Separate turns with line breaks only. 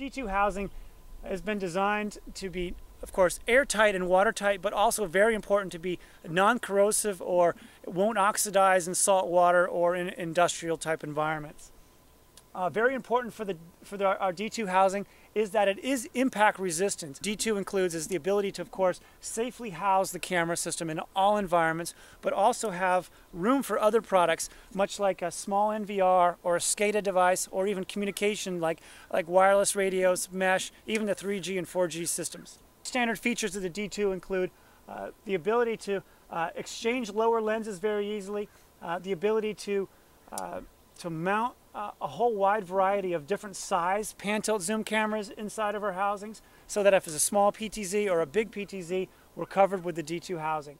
D2 housing has been designed to be, of course, airtight and watertight, but also very important to be non-corrosive or won't oxidize in salt water or in industrial type environments. Uh, very important for the for the, our D2 housing is that it is impact resistant. D2 includes is the ability to, of course, safely house the camera system in all environments, but also have room for other products, much like a small NVR or a SCADA device, or even communication like like wireless radios, mesh, even the 3G and 4G systems. Standard features of the D2 include uh, the ability to uh, exchange lower lenses very easily, uh, the ability to uh, to mount uh, a whole wide variety of different size pan tilt zoom cameras inside of our housings so that if it's a small PTZ or a big PTZ, we're covered with the D2 housing.